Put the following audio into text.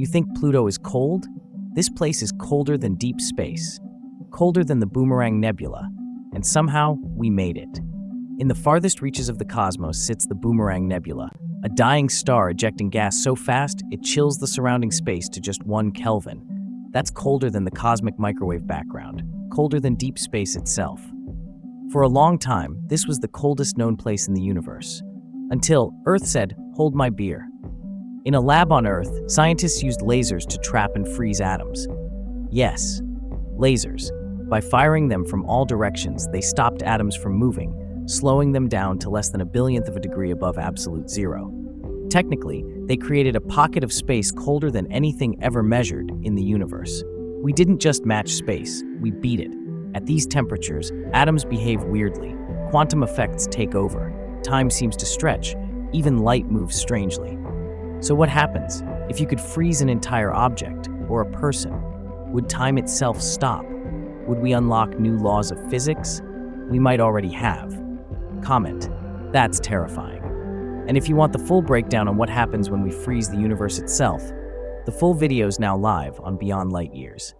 You think Pluto is cold? This place is colder than deep space, colder than the Boomerang Nebula, and somehow we made it. In the farthest reaches of the cosmos sits the Boomerang Nebula, a dying star ejecting gas so fast it chills the surrounding space to just one Kelvin. That's colder than the cosmic microwave background, colder than deep space itself. For a long time, this was the coldest known place in the universe. Until Earth said, Hold my beer. In a lab on Earth, scientists used lasers to trap and freeze atoms. Yes, lasers. By firing them from all directions, they stopped atoms from moving, slowing them down to less than a billionth of a degree above absolute zero. Technically, they created a pocket of space colder than anything ever measured in the universe. We didn't just match space, we beat it. At these temperatures, atoms behave weirdly. Quantum effects take over. Time seems to stretch. Even light moves strangely. So, what happens if you could freeze an entire object or a person? Would time itself stop? Would we unlock new laws of physics? We might already have. Comment. That's terrifying. And if you want the full breakdown on what happens when we freeze the universe itself, the full video is now live on Beyond Light Years.